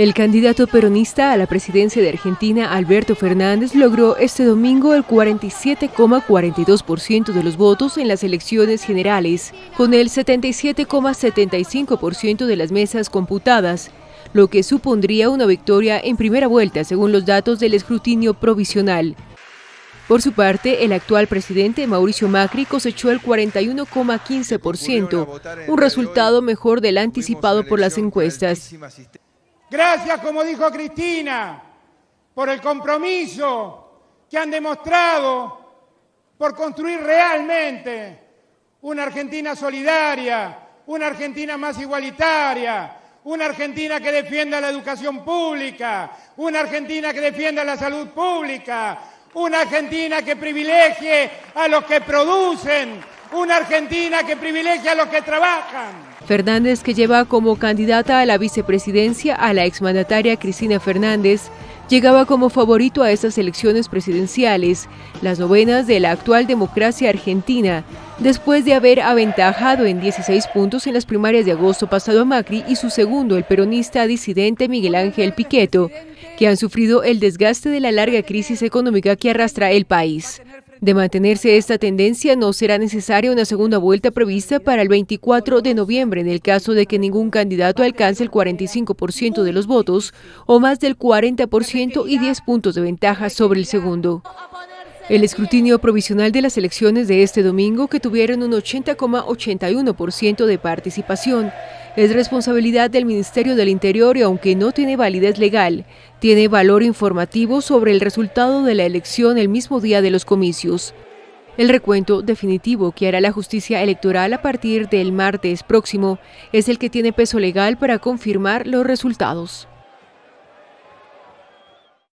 El candidato peronista a la presidencia de Argentina, Alberto Fernández, logró este domingo el 47,42% de los votos en las elecciones generales, con el 77,75% de las mesas computadas, lo que supondría una victoria en primera vuelta según los datos del escrutinio provisional. Por su parte, el actual presidente Mauricio Macri cosechó el 41,15%, un resultado mejor del anticipado por las encuestas. Gracias, como dijo Cristina, por el compromiso que han demostrado por construir realmente una Argentina solidaria, una Argentina más igualitaria, una Argentina que defienda la educación pública, una Argentina que defienda la salud pública, una Argentina que privilegie a los que producen, una Argentina que privilegie a los que trabajan. Fernández, que lleva como candidata a la vicepresidencia a la exmandataria Cristina Fernández, llegaba como favorito a estas elecciones presidenciales, las novenas de la actual democracia argentina, después de haber aventajado en 16 puntos en las primarias de agosto pasado a Macri y su segundo, el peronista disidente Miguel Ángel Piqueto, que han sufrido el desgaste de la larga crisis económica que arrastra el país. De mantenerse esta tendencia, no será necesaria una segunda vuelta prevista para el 24 de noviembre en el caso de que ningún candidato alcance el 45% de los votos o más del 40% y 10 puntos de ventaja sobre el segundo. El escrutinio provisional de las elecciones de este domingo, que tuvieron un 80,81% de participación, es responsabilidad del Ministerio del Interior y aunque no tiene validez legal, tiene valor informativo sobre el resultado de la elección el mismo día de los comicios. El recuento definitivo que hará la justicia electoral a partir del martes próximo es el que tiene peso legal para confirmar los resultados.